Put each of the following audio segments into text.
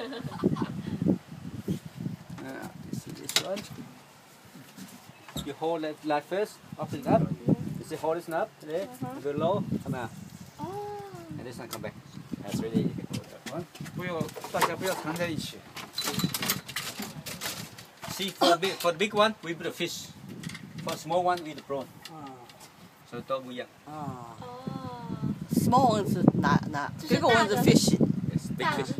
uh, you this one? You hold it like first, up and up. You see, hold it up, there, uh -huh. go low, come out. Oh. And this one come back. That's really, you See, for the, big, for the big one, we put a fish. For small one, we the prawn. Oh. So, dog we young. Oh. Small ones is not, not. Bigger ones are fish. Yes, big fish.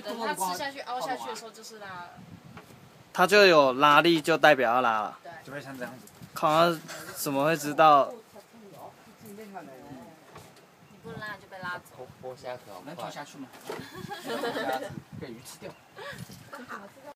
它吃下去凹下去的时候就是拉了，它就有拉力就代表要拉了。对，就会像这样子。它怎么会知道？你不拉就被拉走。剥下壳，能跳下去吗？哈哈哈！给鱼吃掉。